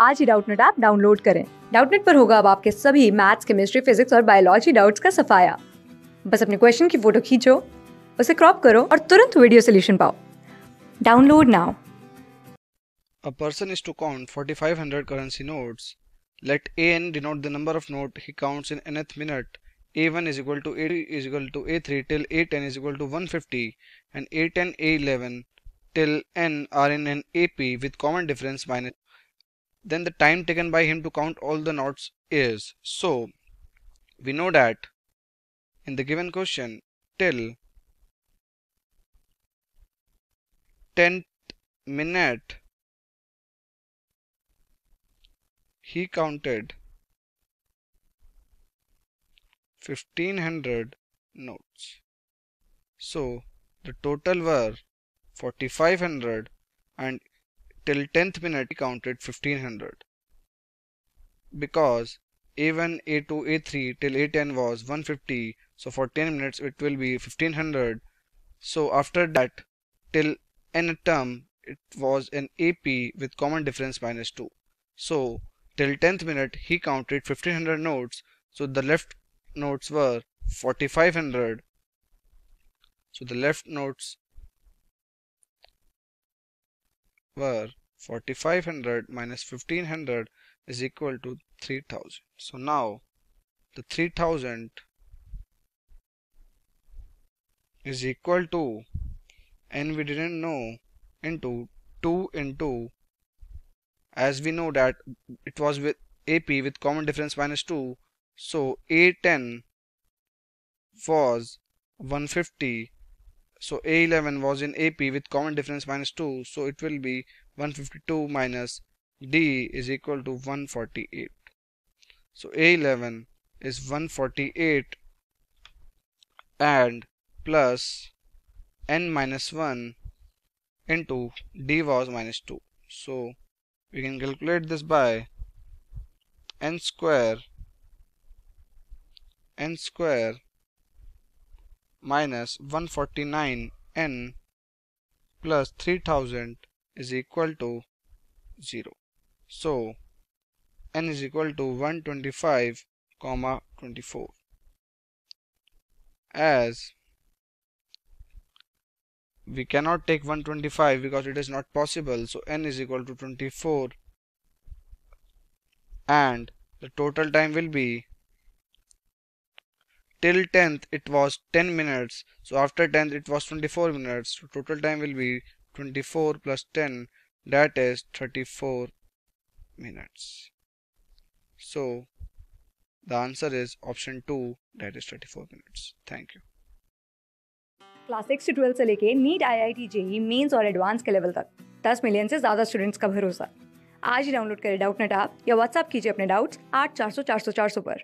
आज ही Doubtnut app download करें डाउटनेट पर होगा अब आपके सभी मैथ्स केमिस्ट्री फिजिक्स और बायोलॉजी डाउट्स का सफाया बस अपने क्वेश्चन की फ़ोटो खींचो उसे क्रॉप करो और तुरंत वीडियो सोल्यूशन पाओ download now A person is to count 4500 currency notes. Let AN denote the number of note he counts in nth minute. A1 is equal to A2 is equal to A3 till A10 is equal to 150 and A10 A11 till N are in an AP with common difference minus. Then the time taken by him to count all the notes is. So we know that in the given question till 10th minute he counted 1500 notes. So the total were 4500 and till 10th minute he counted 1500 because A1, A2, A3 till A10 was 150 so for 10 minutes it will be 1500 so after that till n term it was an AP with common difference minus 2 so till 10th minute he counted 1500 notes. So the left notes were 4500 so the left notes were 4500 minus 1500 is equal to 3000 so now the 3000 is equal to and we didn't know into 2 into as we know that it was with AP with common difference minus 2 so A10 was 150 so A11 was in AP with common difference minus 2 so it will be 152 minus D is equal to 148 so A11 is 148 and plus n minus 1 into D was minus 2 so we can calculate this by n square n square minus 149 n plus 3000 is equal to 0 so n is equal to 125 comma 24 as we cannot take 125 because it is not possible so n is equal to 24 and the total time will be till 10th it was 10 minutes so after 10th it was 24 minutes so total time will be 24 plus 10 that is 34 minutes so the answer is option 2 that is 34 minutes thank you से twelfth से लेके NEET I I T JEE mains और advance के level तक दस million से ज़्यादा students का भरोसा आज ही डाउनलोड करें डाउट नेट ऐप या व्हाट्सअप कीजिए अपने डाउट्स आठ पर